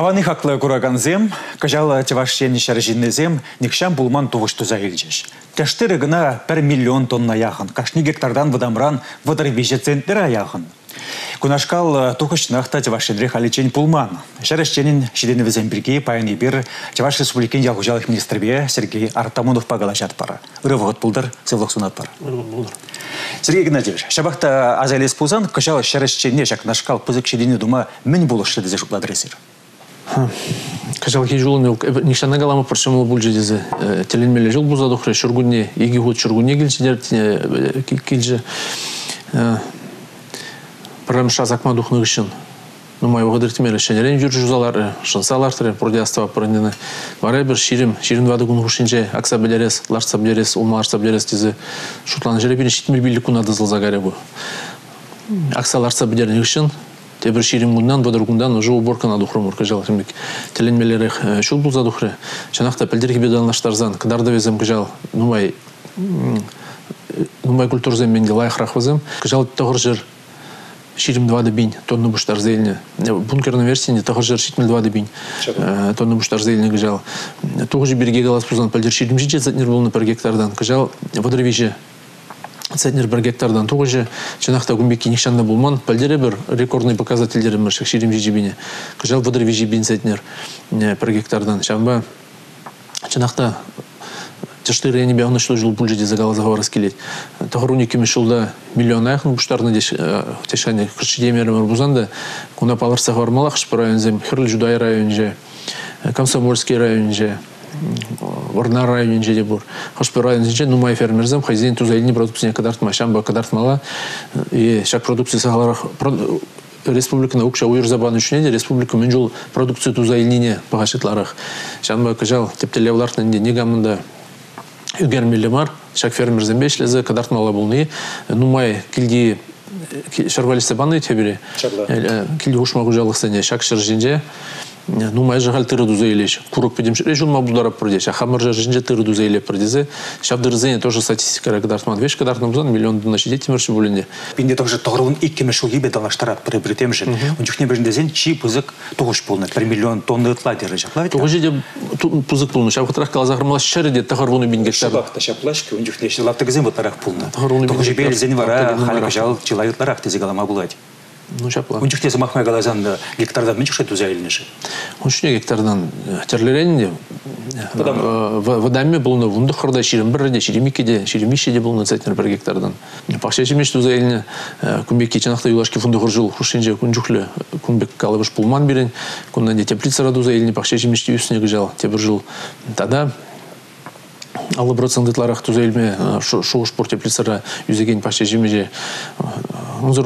Аваны хаклы зем, кажалы тевашшен зем, никшам булман туғыш туза елжеш. Тәштірі гына пір миллион тонна яғын, кашни гектардан выдамран выдыр виже центнер аяғын. Кунашкал э, тухыш нахта тевашшенре халичен пулман. Шәрәшченін шидені візен бірге паяны бір Теваш Республикен ялғужалық министрбе Сергей Артамонов пагала жатпара. Үрі пулдар, сывлық сунат пара. Сергей Геннадьевич, шабақта азайлес пулзан, кышал шәрәшченне шак нашкал пызык шидені дума мін болышы дезе жұқладыресір. Кажал ки жул мел нишана галама паршамал булжи дезе телен меле жул буза дохре шургунне иги год шургунне гилчидер килже прамша закма духны гышын ну май угадыр тимеле шенерен жүр жузалар шынсалар тире продиастава пырындыны бары бир ширим ширим вады кун хушинче акса белерес ларса белерес улмарса белерес дезе шутлан жере бир шитмил билли куна дызыл загаре бу. Акса ларса белерен гышын те бір ширим гундан бодыр гундан уже уборка на духру мурка жал химик теленмелер шул бул за духре чанакта пелдер gibi данлаштарзан кыдарда везем кыжал нумай нумай культурзем мен лайх рахвазем кыжал тогыр жер ширим два бин тонны буштар зелне бункерный версияне тогыр жер шитмел два бин тонны буштар зелне кыжал тогы бирге галас пузан пелдер ширим жиче затнер болны per гектардан кыжал водыр центнер бір гектардан же чынақта күмбекке нишанда болман. Пәлдері бір рекордный показательдері бір шекширим жижибине кыжал выдыр вижибин центнер бір гектардан. Шамба чынақта тыштыры не бяуны что жыл бульжи загала заговор скелет тахруни кими шулда миллион айхын буштарны деш тешане кырчидемер бузанда куна паларса вармалах район зем хырлы жудай район же комсомольский район же орна район же бур хошпе район же нумай фермерзем хозяин туза илни продукция кадарт машамба кадарт мала и шак продукция сахалар республиканы укша уйыр забан үшіне республика мен жол продукция туза илнине багашытларах шанба кажал тептелевлартын не гамында үгермелі бар шак фермерзем бешлезе кадарт мала булны нумай килди шарвалисте баны тебире килди ушма гужалыксыне шак шыржинже ну май жагал тыры дуза илеш. Курук пидим шрежун мабулара продеш а хамыр жажинже тыры дуза иле продезе шавдырзене тоже статистика рагдар смат веш кадар намзан миллион дына шиде тимирши булинде пинде тоже тогрун икки мешул гибе талаштарат приобретем же. Он чухне бежин зен чи пузык тугуш полны. 1 миллион тонны тла держи жакла ведь тугуш де пузык полны. Шав хатрах кала загырмала шары де тахарвуну бинге шабак та шаплашки он чухне лаптык зен вот тарах полны. Тугуш бел зен вара хали жал чилайытларах тезигалама булать ну шапла он жүктесі махмай галазан гектардан мен илнеші он шне гектардан терлерен водами булны вунды хырда ширим бір де ширимике де ширимише де булны бір гектардан. Пахша түзә илне күмбек кечанахта юлашки фунды хыржыл күмбек калыбыш пулман берен кундан де теплица пахша гыжал бір жыл тада аллы процентларах теплицара юзеген жемеже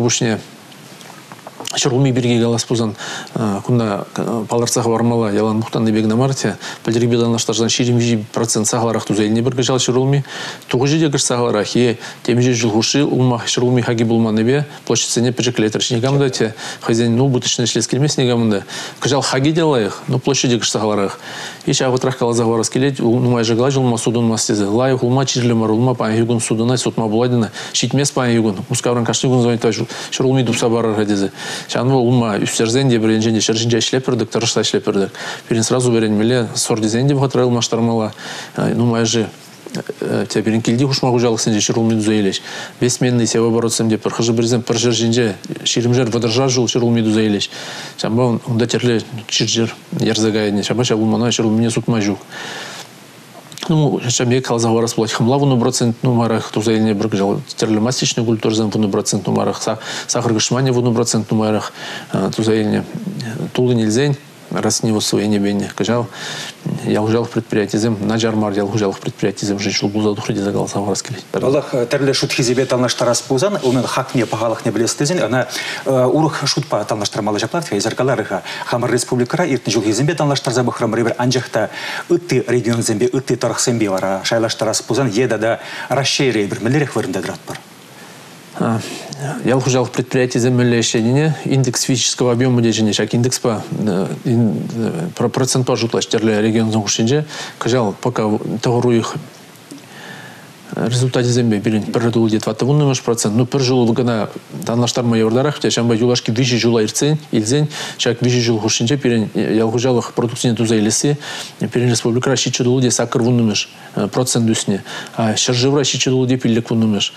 бушне Шырғылмей берге галас пузан кунда паларцах вармала ялан мухтанды бегна марте пальдерик беданлаштаржан ширим вижи процент сахаларах тузельне бір гажал шырғылми туғы жеде гыш сахаларах е темже жылғуши улма шырғылми хаги булманы бе площадьсене пежеклетер шнегамда те хозяин ну бутышны шлес келмес негамда гажал хаги делаях ну площади гыш сахаларах иш агытрах калазах варас келет нумай жагла жылма судун мастезе. Лай улма чирлемар улма пан югун судына сутма буладина шитмес пан югун. Мускавран кашны гун зойта шырғылми дупса барар хадезе. Шанвы улма үстерзен де бірін және шыржинжа ішлеп бірдік, тұрышта ішлеп бірдік. Бірін сразу берен меле сор дизайн деп хатырай улмаштармала. Ну, майжы те бірін келді хушма хужалықсын же шырулмен дүзейлеш. Бесменный сева боротсам деп бір хыжы бірзен бір жыр ширімжер водыржа жыл шырулмен дүзейлеш. Шамба онда терле чиржер ерзагайне. Шамба шабулмана шырулмене сутма жук ну шаме калза варас булать хамла вуну процент нумарах тузайне бір жал терлі масичный культурзан вуну процент нумарах сахар гышмане вуну процент нумарах тузайне тулы нельзень раз не усвоение бенне кажал я ужал предприятием на жармар я ужал предприятием жил буза духри дизагал саварас келет Аллах терле шут хизибе талнаштарас бузан умен хак не пагалах не билестезин ана урух шутпа талнаштармалы жаплар тфе зеркаларыха хамар республикара иртни жул хизибе талнаштарза бахрам ребер анжахта ытты регион зембе ытты тарах зембе вара шайлаштарас бузан еда да расшире бір милерих вырында драт бар ялхужалық предприятие землеощадения индекс физического объема дежине шак индекс по э, э, процент по жутлаш терле регион зонгушинже кажал пока тагыру их результате зембе бирин бір дул дет ватты вуннымыш процент ну бір жыл гына танлаштар ма евдарах те шамба юлашки вижи жула ирцен илзен чак вижи жыл хушинче пирен ялгужалых продукцияны туза илеси пирен республика рашичи дул де сакыр вуннымыш процент үсне а шаржыв рашичи дул де пиллик вуннымыш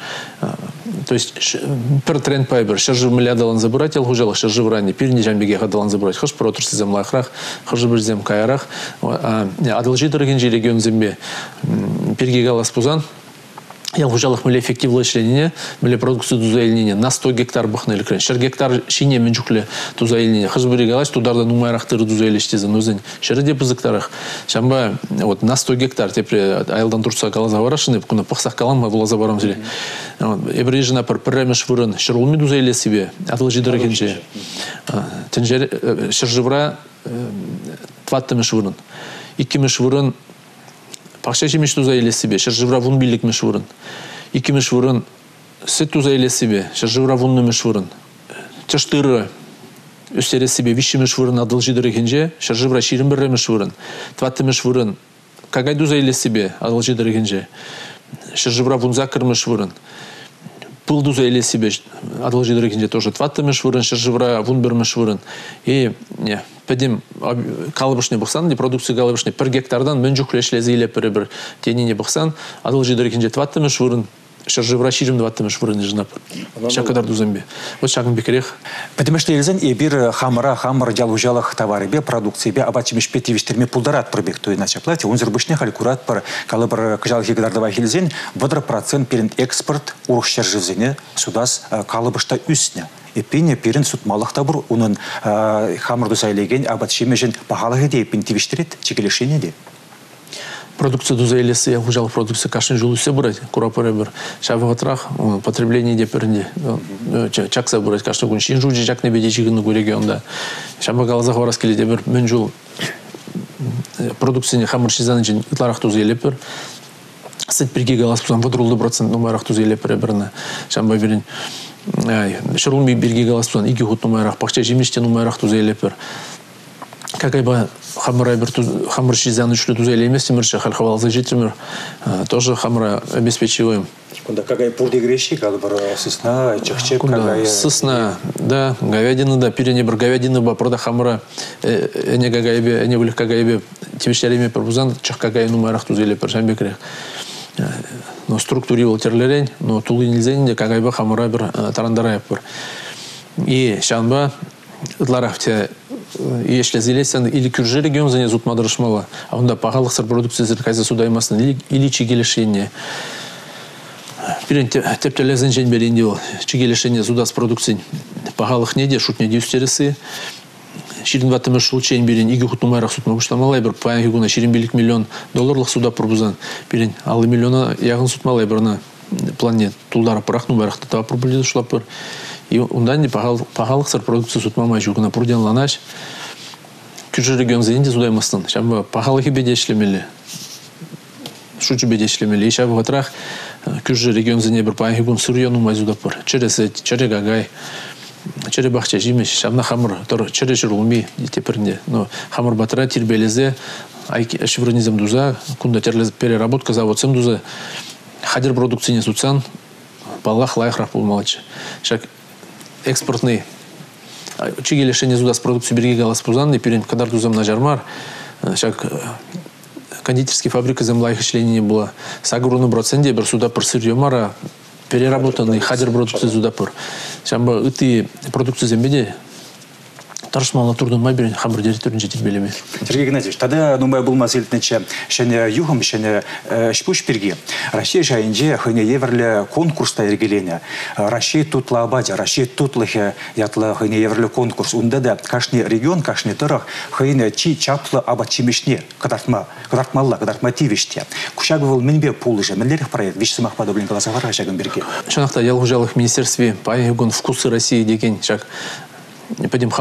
то есть бір тренд пайбер шаржыв миллиардалан забирать ялгужалых шаржыв ранне пирне жамбеге хадалан забирать хыш протурсы землахрах хыжы бір зем каярах адылжи дырген регион зембе пирге галас пузан ялгужалых мөле эффективлы ишленіне мөле продукция туза елнене на 100 гектар бахна илкрен шер гектар шине мен жүкле туза елнене хыз бири галаш тударда нумайрактыры туза елештезен өзен шер де пызыктарах шамба вот на 100 гектар. Тепре айылдан турса калаза барашыны куна пахсах калам ма булаза барам зеле. Эбри жина пар премеш вырын. Шер улми туза еле себе атыл жидыр кенже тенжер шер живра тваттымыш вырын. Иккимеш вырын пакча жемеш туза елесібе шыржывра вун билік мешвурын икі мешвурын сүт туза елесібе шыржывра вунны мешвурын чыштыры өстере себе виші мешвурын адыл жидыр екенже шыржывра ширин бірі мешвурын тватты мешвурын кагай туза елесібе адыл жидыр екенже шыржывра вунза кыр мешвурын пыл туза елесібе адыл жидыр екенже тоже тватты мешвурын шыржывра вун бір мешвурын и не. Педим калыбышны бықсан, де продукция калыбышны пір гектардан мен жүклешлезе иле пірі бір тенине бықсан, адыл жидыр екенже тваттымыш вырын, шаржывра ширим дваттымыш вырын жинап. Шакадар дузембе. Вот шагын бекерех. Что елзен эбир хамыра хамыр жалужалых товары бе продукции бе абачимеш петивиштерме пулдарат пробег то иначе плате он зербышне халькурат пар калыбыр кыжал хигдардава хилзен вадр процент перен экспорт урух шаржывзене судас калыбышта үстне эппине пирин сутмалыхта бур унун хамырды сайлеген абат шемежин пахалыгы де эппин тивиштерет чекелешене де. Продукция дузайлесы я хужал продукция кашын жулусе бурать курапыре бір шавыгытрах потребление де перінде чакса бурать кашын күн шин жужи жак небеде чигыны регионда шаба галаза хорас келеде бір мен жул продукцияны хамыр шизаны жин ытларах туз елепер сыт бірге галас пузан выдрулды процент номерах туз елепер біріне шамба берин шырылми бирге галастуан иги хутну майрах пахча жемиштену майрах тузейлепер какайба хамра бир хамр шизаны шлю тузейлемес тимирше халхавалзы житимир а, тоже хамра обеспечиваем. Куда какая пурди грещи, как бы сосна, чахчеп, какая... Сосна, да, говядина, да, пиренебр говядина, ба, прода хамра, э, эне гагайбе, эне вылих гагайбе, чех какая, чах гагайну марах тузели, паршамбекре. Но структурировал терлерен, но тулы нельзя не кагайба хамура бір тарандарайып бір. И шанба ытларафте ешле зелесен или күржі регион зане зут мадрышмала, а онда пағалық сыр продукциясы кайза судаймасын или, или чигелешение. Пирен тептелезен жен беренде ол чигелешение судас продукциян пағалық неде шутне дюстересі ширин ватымы шулчен берин иги хутумайрак сутма буштамалай бір паян хигуна ширин билик миллион долларлық суда пробузан берин алы миллиона ягын сутмалай. Бірна плане тулдары пырах нумайрак тата пробулды шлап бір и ундан не пахалық сыр продукция сутмамай жугына пурден ланаш күжі регион зенде судаймастын шамба пахалық беде ишлемели шучу беде ишлемели и шабы ватрах күжі регион зене бір паян хигун сырьон умай зудап бір чересе чере гагай. Чере бахча жимеш шамна хамыр тор чере журулми теперне но хамыр батра тирбелезе айки шевронизм дуза кунда терлез переработка заводсем дуза. Хадер продукцияне сутсан баллах лайхрах булмалчы шак экспортный чигелешене зудас продукцию берге галас пузан и перен кадар дузам на жармар. Шак кондитерский фабрика землайх ишленение была сагруны проценте бір суда бір сырье мара. Переработанный хадер продукция зудапыр. Шамба ыты продукция зембеде таршмала турдун майберин хамыр директорын жетир белеме. Сергей Геннадьевич, тогда думаю был маселтнече шене юхом шене шпуш перги. Россия жайынже хыне еверле конкурста ергелене. Россия тут лабаде, Россия тут лыхе ятлы хыне еверле конкурс. Унда да кашни регион, кашни тырах хыне чи чаплы аба чимешне кадартма, кадартмалла, кадартма тивиште. Кушаг был минбе пулыже, минлерих проект, виш самах подоблен голосовар хашагын берге. Шанахта ялгужалых министерстве паягун вкусы России деген шаг педем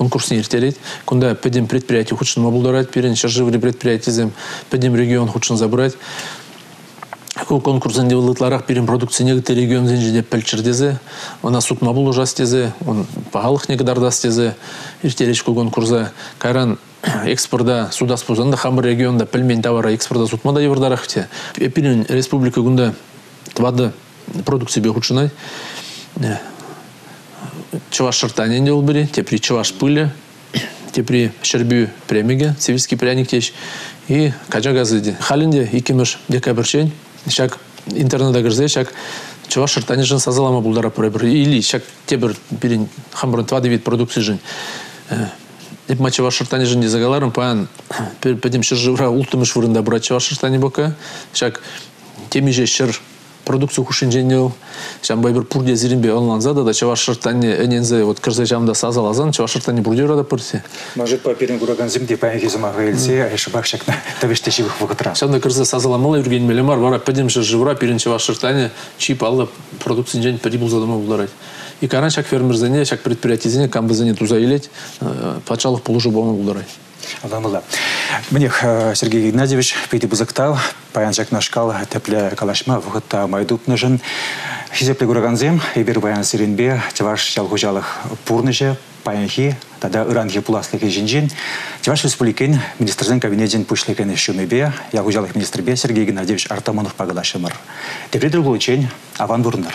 халық конкурсны ертерет, кунда педем предприятие худшын мобулдарать, перен шарживри предприятие зем, педем регион худшын забрать. ку конкурсында вылытларах бирим продукция негите регион зенжиде пелчирдезе она сутма бул ужас тезе он пагалык негидардас тезе иртелеш ку конкурса кайран экспорда судас пузанда хамыр регионда пельмень товара экспорда сутмада еврдарах те эпирин республика гунда твады продукция бехучинай чуваш шыртанен де бери тепри чуваш пыли тепри шербю премиге сибирский пряник теш и кажа газыди халинде икимыш декабрьчен шак интернетда кірсе шак чуваш шыртане жын сазалама булдара пурабыр или шак тебір бирин хамбрын твады вид продукции жын Деп мачева шыртане жын дезагаларым паян педем шыржывра ултымыш вырында бура чева шыртане бока шак темиже шыр продукцию хушинженел шамбай бір пурде зиринбе онланзада да чева шыртане энензе вот кырзе жамда сазалазан чева шыртане бурде рада пырсе Может, по перен кураган зим деп аяги зымага елсе, айшы бақшакна табеште шивых вғытра. Шамда кырзе сазаламала юрген мелемар бара педем шыржывра пирин чева шыртане чип алла продукция жен педи булзадама булдарать и каран шак фермерзене шак предприятиезене камбызене туза илет пачалық пулыжы бома булдарать Адамыла. Мне Сергей Геннадьевич пейти бузактал, паян жак нашкал, тепле калашма, вғытта майдуп нажын. Хизепле гураганзем, ебер баян сиренбе, теваш жалгужалых пурныже, паянхи, тада ыранхи пуласлыки жинжин. Теваш республикен министрзен кабинетен пушлыкен шумебе, ялгужалых министрбе Сергей Геннадьевич Артамонов пагадашымыр. Тепре другой учень, аван бурнар.